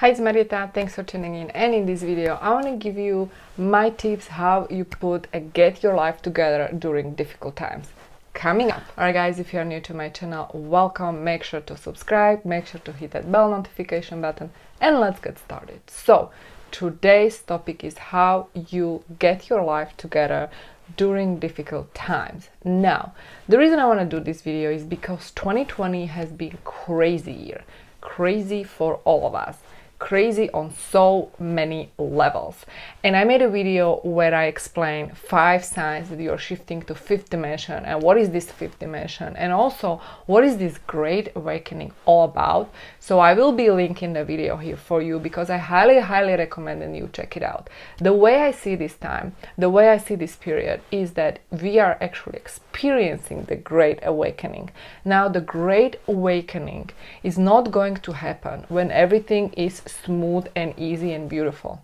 Hi, it's Marieta. Thanks for tuning in. And in this video, I want to give you my tips how you put a uh, get your life together during difficult times. Coming up. Alright, guys, if you're new to my channel, welcome. Make sure to subscribe, make sure to hit that bell notification button, and let's get started. So, today's topic is how you get your life together during difficult times. Now, the reason I want to do this video is because 2020 has been crazy year, crazy for all of us crazy on so many levels. And I made a video where I explain five signs that you're shifting to fifth dimension and what is this fifth dimension and also what is this great awakening all about. So I will be linking the video here for you because I highly, highly recommend that you check it out. The way I see this time, the way I see this period is that we are actually experiencing the great awakening. Now the great awakening is not going to happen when everything is smooth and easy and beautiful.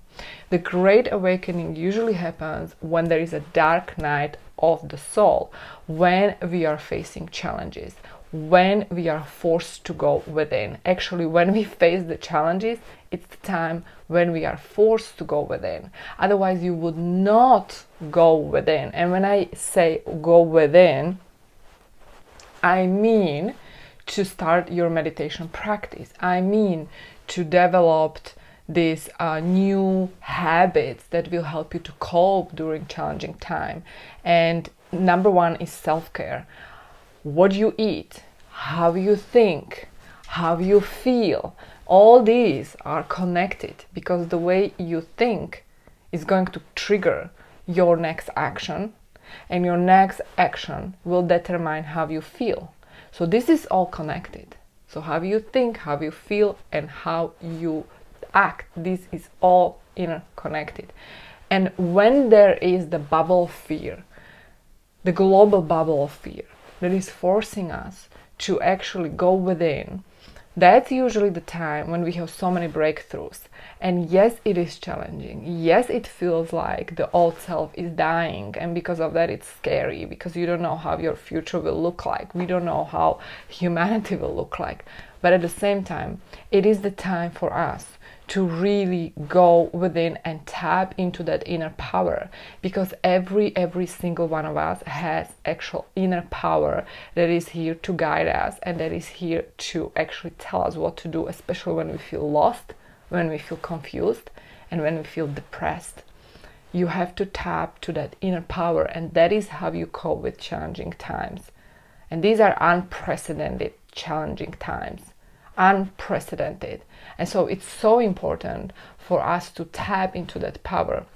The Great Awakening usually happens when there is a dark night of the soul, when we are facing challenges, when we are forced to go within. Actually, when we face the challenges, it's the time when we are forced to go within. Otherwise, you would not go within. And when I say go within, I mean to start your meditation practice. I mean to develop these uh, new habits that will help you to cope during challenging time. And number one is self-care. What you eat, how you think, how you feel, all these are connected because the way you think is going to trigger your next action and your next action will determine how you feel. So this is all connected. So how you think, how you feel, and how you act, this is all interconnected. And when there is the bubble fear, the global bubble of fear that is forcing us to actually go within, that's usually the time when we have so many breakthroughs. And yes, it is challenging. Yes, it feels like the old self is dying, and because of that, it's scary because you don't know how your future will look like. We don't know how humanity will look like. But at the same time, it is the time for us to really go within and tap into that inner power. Because every every single one of us has actual inner power that is here to guide us and that is here to actually tell us what to do especially when we feel lost when we feel confused and when we feel depressed. You have to tap to that inner power and that is how you cope with challenging times. And these are unprecedented challenging times unprecedented. And so it's so important for us to tap into that power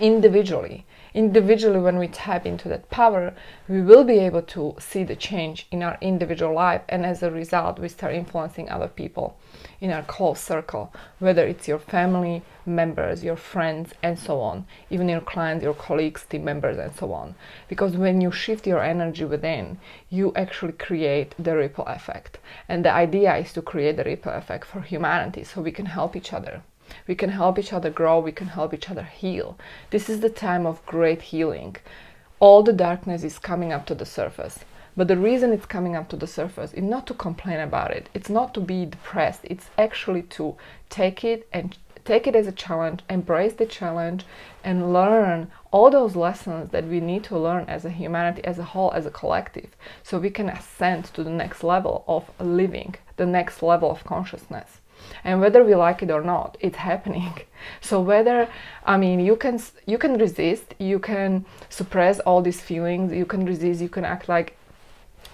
individually. Individually, when we tap into that power, we will be able to see the change in our individual life, and as a result, we start influencing other people in our close circle, whether it's your family members, your friends, and so on, even your clients, your colleagues, team members, and so on. Because when you shift your energy within, you actually create the ripple effect. And the idea is to create the ripple effect for humanity so we can help each other. We can help each other grow, we can help each other heal. This is the time of great healing. All the darkness is coming up to the surface. But the reason it's coming up to the surface is not to complain about it. It's not to be depressed. It's actually to take it and take it as a challenge, embrace the challenge, and learn all those lessons that we need to learn as a humanity, as a whole, as a collective, so we can ascend to the next level of living, the next level of consciousness and whether we like it or not it's happening. So whether i mean you can you can resist you can suppress all these feelings you can resist you can act like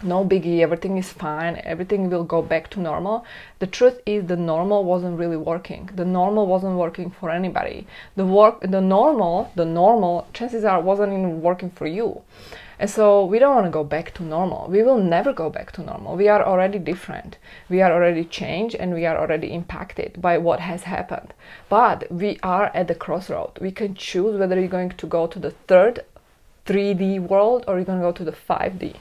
no biggie everything is fine everything will go back to normal the truth is the normal wasn't really working the normal wasn't working for anybody the work the normal the normal chances are wasn't even working for you and so we don't want to go back to normal. We will never go back to normal. We are already different. We are already changed and we are already impacted by what has happened. But we are at the crossroad. We can choose whether you're going to go to the third 3D world or you're going to go to the 5D.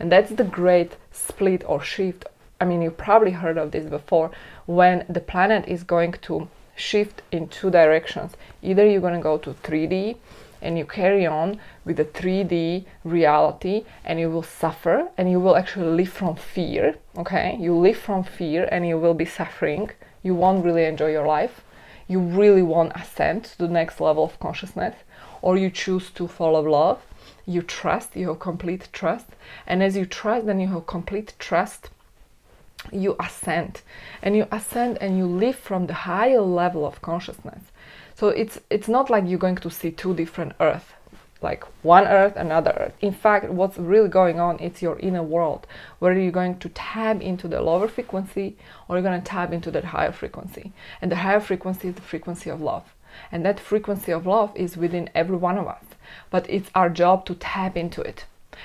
And that's the great split or shift. I mean, you probably heard of this before when the planet is going to shift in two directions. Either you're going to go to 3D and you carry on with the 3D reality and you will suffer and you will actually live from fear, okay? You live from fear and you will be suffering you won't really enjoy your life. You really won't ascend to the next level of consciousness, or you choose to follow love. You trust, you have complete trust. And as you trust, then you have complete trust you ascend. And you ascend and you live from the higher level of consciousness. So it's it's not like you're going to see two different earth like one earth another earth. In fact what's really going on it's your inner world where you're going to tap into the lower frequency or you're going to tap into that higher frequency. And the higher frequency is the frequency of love and that frequency of love is within every one of us but it's our job to tap into it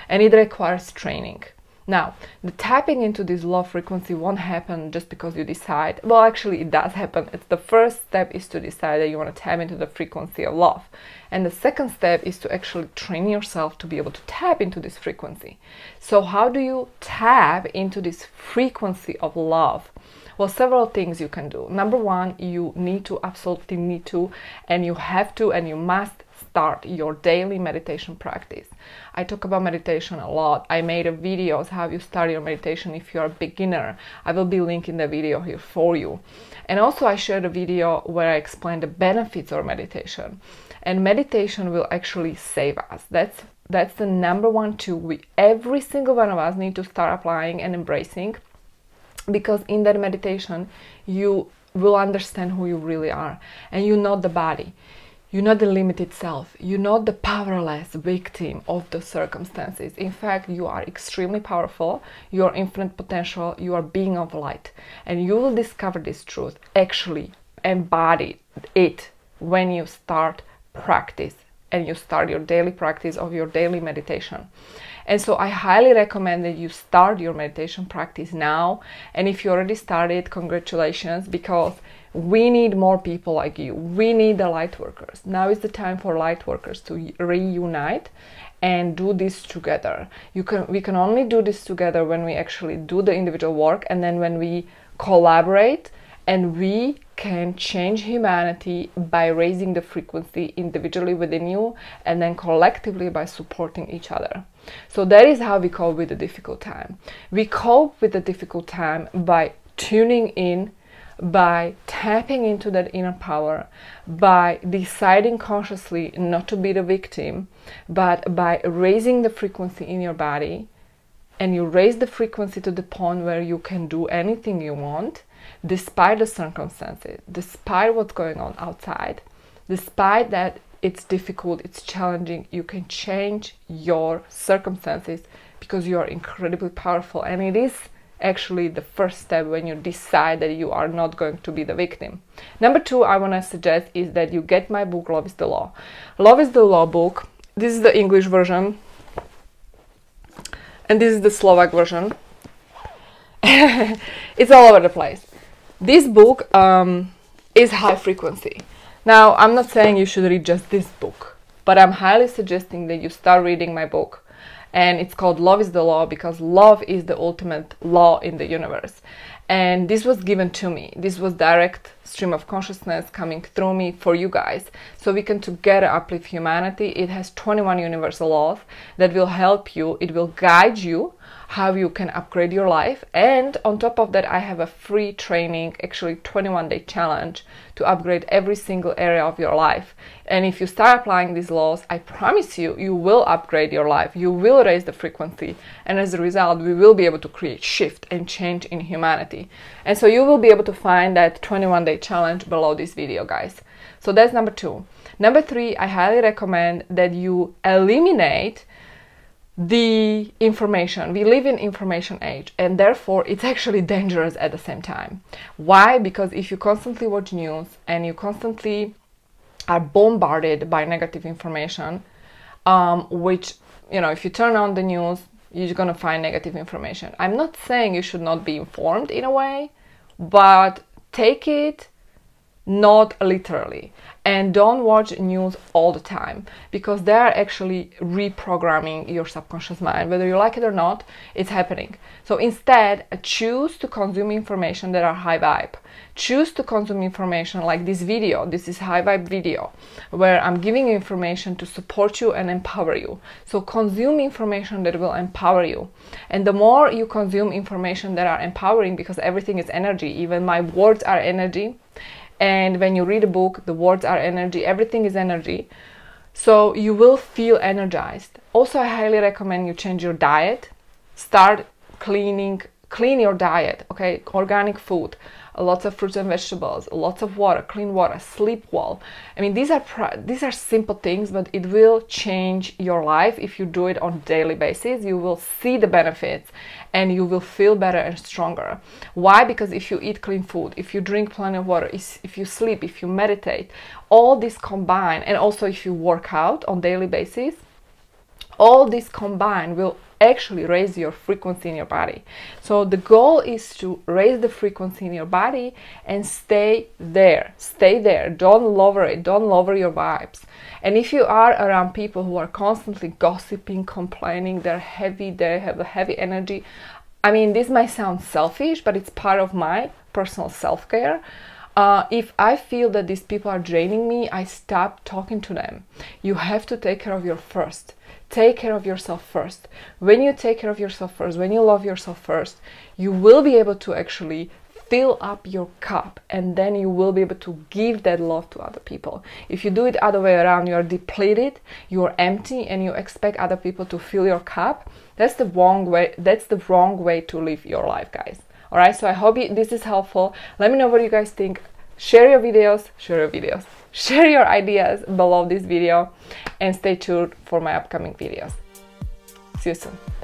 and it requires training now, the tapping into this low frequency won't happen just because you decide. Well, actually, it does happen. It's the first step is to decide that you want to tap into the frequency of love. And the second step is to actually train yourself to be able to tap into this frequency. So, how do you tap into this frequency of love? Well, several things you can do. Number one, you need to absolutely need to, and you have to, and you must start your daily meditation practice. I talk about meditation a lot. I made a videos how you start your meditation if you're a beginner. I will be linking the video here for you. And also I shared a video where I explain the benefits of meditation. And meditation will actually save us. That's that's the number one tool we every single one of us need to start applying and embracing because in that meditation you will understand who you really are and you know the body you're not the limited self. You're not the powerless victim of the circumstances. In fact, you are extremely powerful. You are infinite potential. You are being of light. And you will discover this truth, actually embody it when you start practice and you start your daily practice of your daily meditation. And so I highly recommend that you start your meditation practice now. And if you already started, congratulations, because we need more people like you. We need the light workers. Now is the time for light workers to reunite and do this together. You can we can only do this together when we actually do the individual work and then when we collaborate and we can change humanity by raising the frequency individually within you and then collectively by supporting each other. So that is how we cope with the difficult time. We cope with the difficult time by tuning in by tapping into that inner power, by deciding consciously not to be the victim, but by raising the frequency in your body, and you raise the frequency to the point where you can do anything you want, despite the circumstances, despite what's going on outside, despite that it's difficult, it's challenging, you can change your circumstances because you are incredibly powerful and it is actually the first step when you decide that you are not going to be the victim. Number two, I want to suggest is that you get my book, Love is the Law. Love is the Law book. This is the English version, and this is the Slovak version. it's all over the place. This book um, is high frequency. Now, I'm not saying you should read just this book, but I'm highly suggesting that you start reading my book and it's called Love is the Law because love is the ultimate law in the universe. And this was given to me. This was direct stream of consciousness coming through me for you guys so we can together uplift humanity. It has 21 universal laws that will help you, it will guide you how you can upgrade your life. And on top of that, I have a free training, actually 21 day challenge to upgrade every single area of your life. And if you start applying these laws, I promise you, you will upgrade your life. You will raise the frequency. And as a result, we will be able to create shift and change in humanity. And so you will be able to find that 21 day challenge below this video, guys. So that's number two. Number three, I highly recommend that you eliminate the information we live in information age and therefore it's actually dangerous at the same time. Why? Because if you constantly watch news and you constantly are bombarded by negative information um, which you know if you turn on the news you're going to find negative information. I'm not saying you should not be informed in a way but take it not literally. And don't watch news all the time because they are actually reprogramming your subconscious mind whether you like it or not it's happening. So instead choose to consume information that are high vibe. Choose to consume information like this video this is high vibe video where i'm giving you information to support you and empower you. So consume information that will empower you. And the more you consume information that are empowering because everything is energy even my words are energy and when you read a book the words are energy everything is energy. So you will feel energized. Also i highly recommend you change your diet. Start cleaning clean your diet okay? Organic food lots of fruits and vegetables lots of water clean water sleep well. I mean these are these are simple things but it will change your life. If you do it on daily basis you will see the benefits and you will feel better and stronger. Why? Because if you eat clean food if you drink plenty of water if you sleep if you meditate all this combined and also if you work out on daily basis all this combined will actually raise your frequency in your body. So the goal is to raise the frequency in your body and stay there. Stay there. Don't lower it. Don't lower your vibes. And if you are around people who are constantly gossiping, complaining, they're heavy, they have a heavy energy. I mean, this might sound selfish, but it's part of my personal self care. Uh, if I feel that these people are draining me, I stop talking to them. You have to take care of your first take care of yourself first. When you take care of yourself first, when you love yourself first, you will be able to actually fill up your cup and then you will be able to give that love to other people. If you do it other way around, you are depleted, you are empty and you expect other people to fill your cup, that's the wrong way that's the wrong way to live your life, guys. All right? So I hope this is helpful. Let me know what you guys think. Share your videos, share your videos share your ideas below this video and stay tuned for my upcoming videos. See you soon.